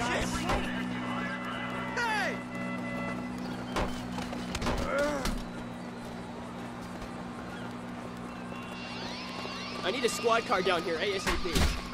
I need a squad car down here ASAP.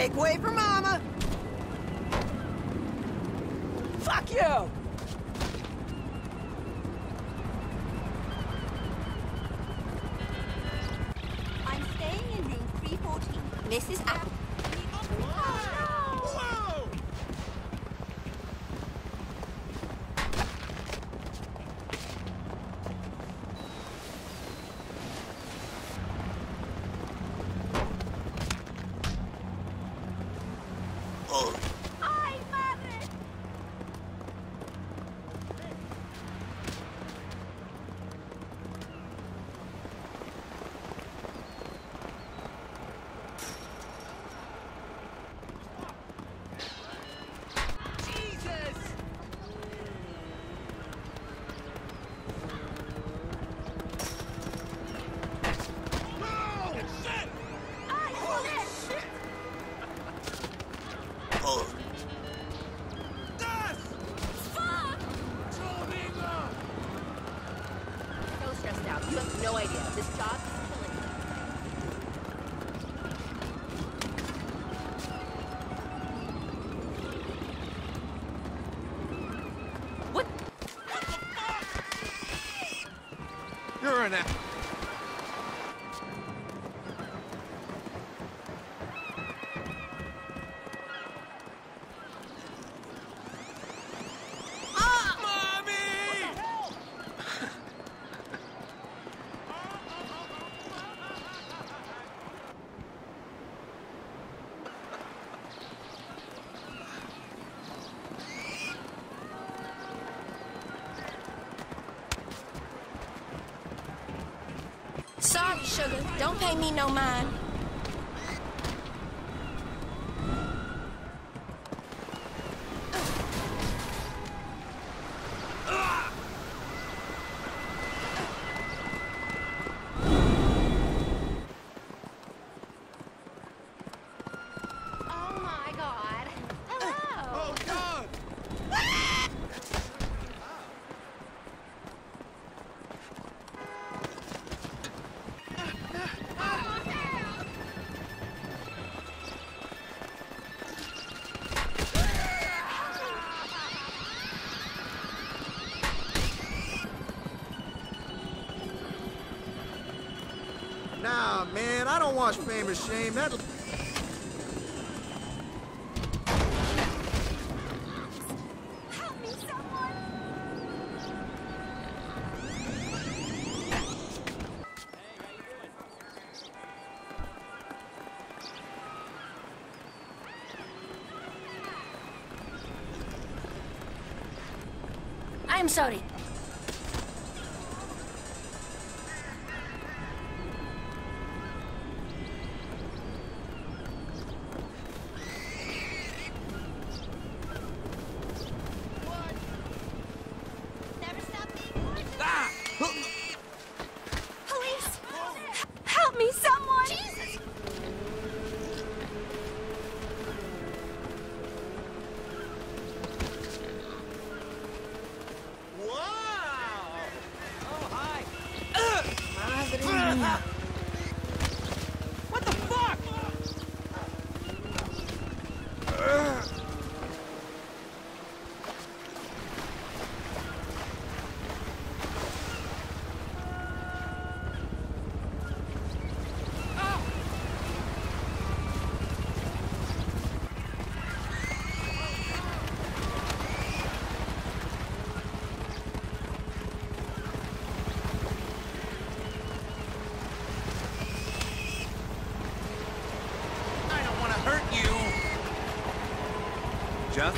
Make way for Mama! Fuck you! I'm staying in room 314. Mrs. Apple. No idea. This job is killing me. What? You're an a- Sorry, sugar. Don't pay me no mind. Nah, man, I don't watch Fame or Shame. That. I'm sorry. 감사합니다. já?